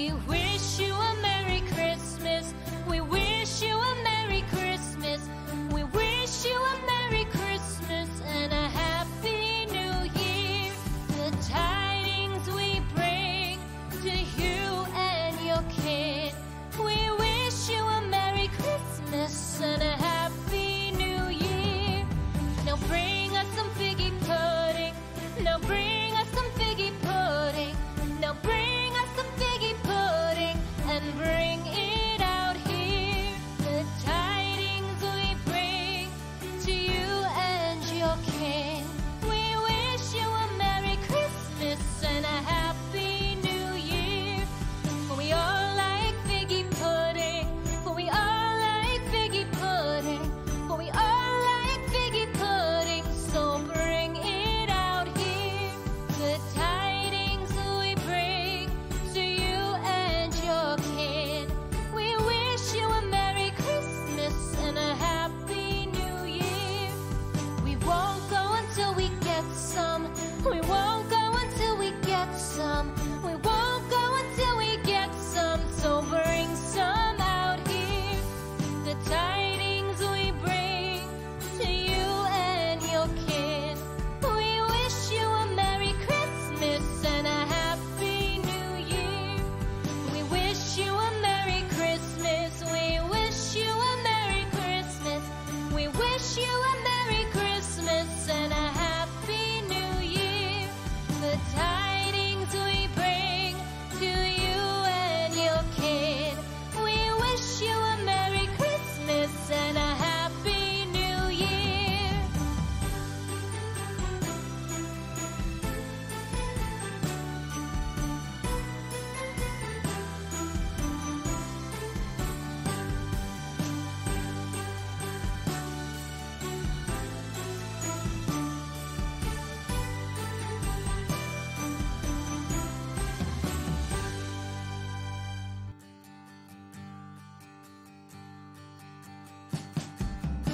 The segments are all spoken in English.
We wish you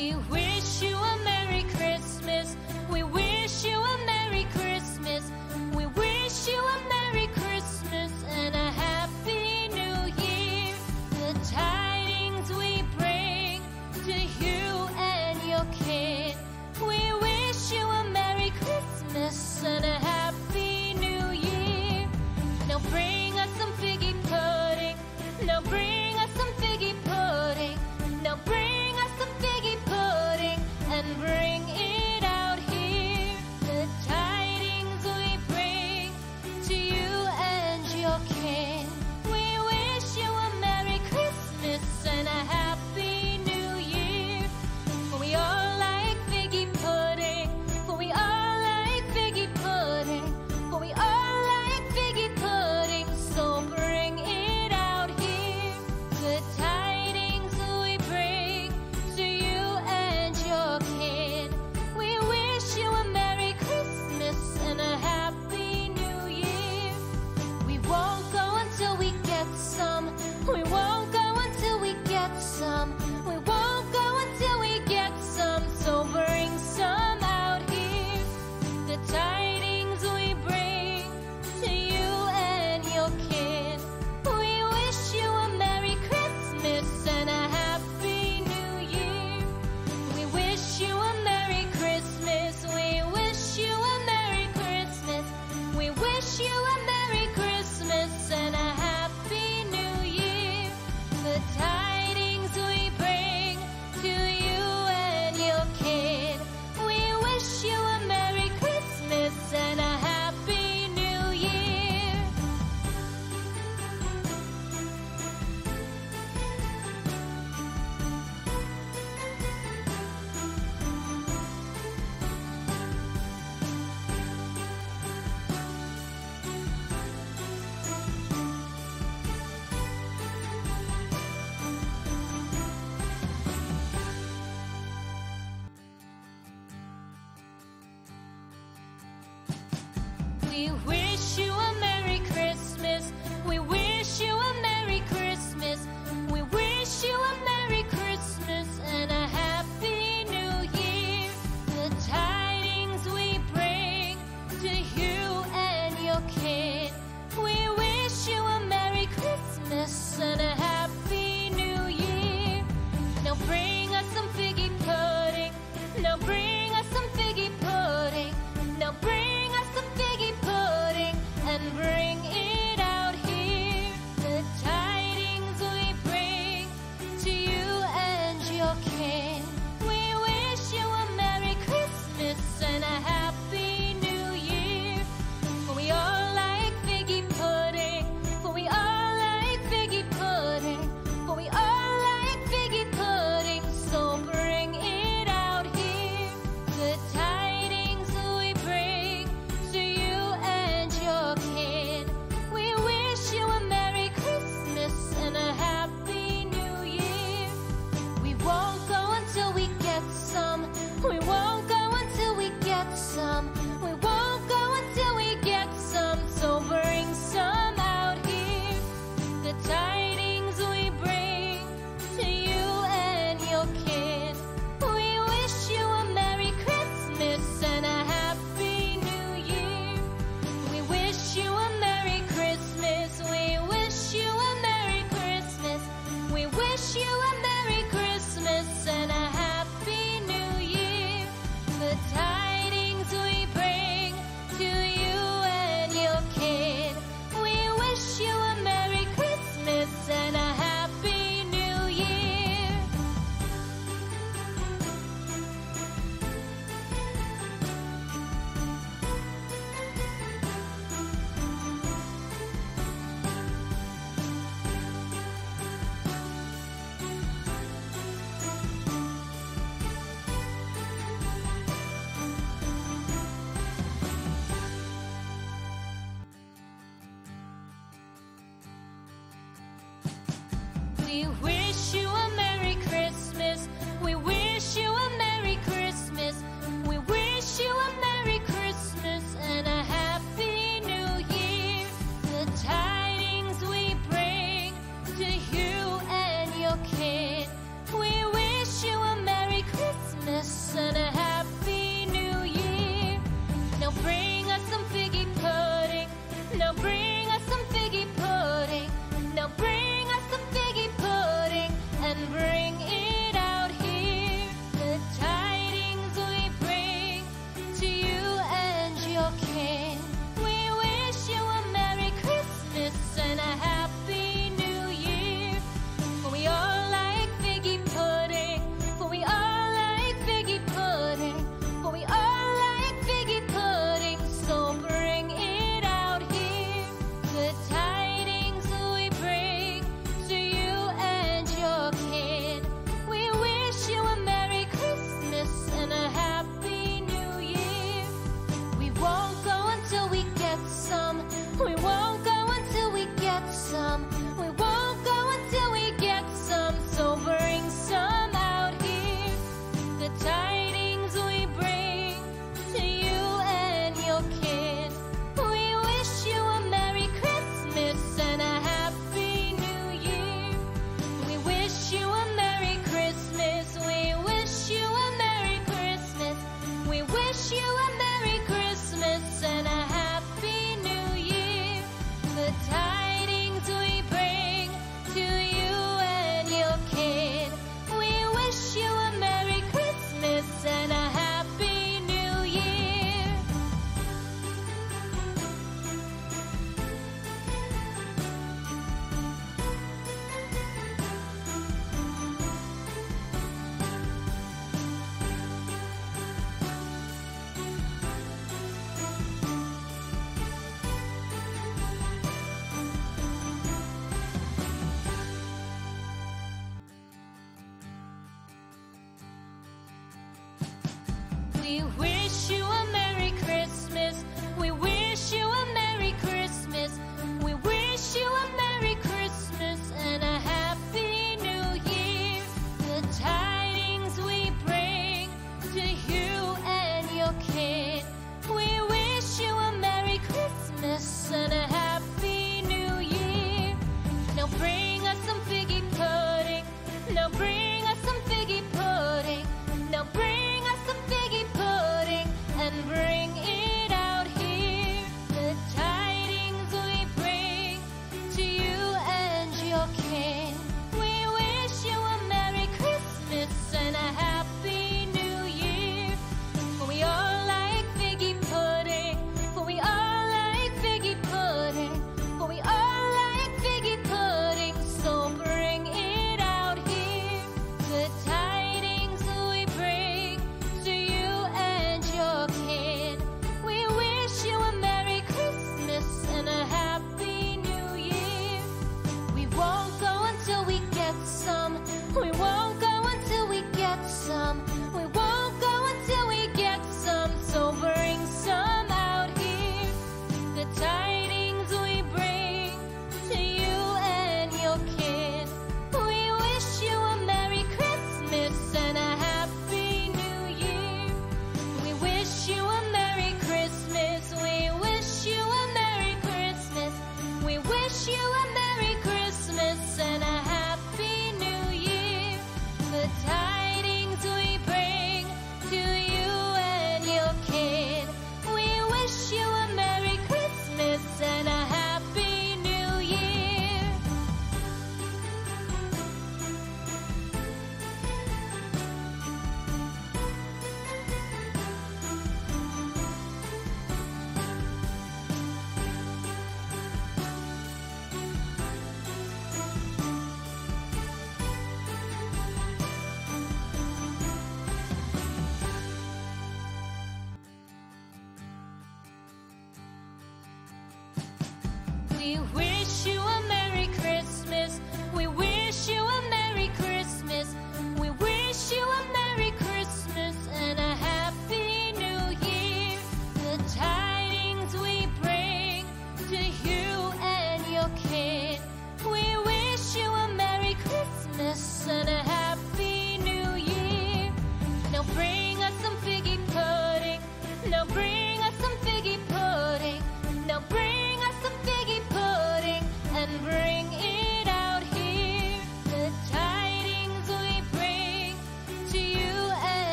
We. you and We wish you a Merry Christmas. We wish you a Merry Christmas. We wish you a Merry Christmas and a Happy New Year. The tidings we bring to you and your kin. We wish you a Merry Christmas and a Happy New Year. Now bring us some figgy pudding. Now bring We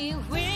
We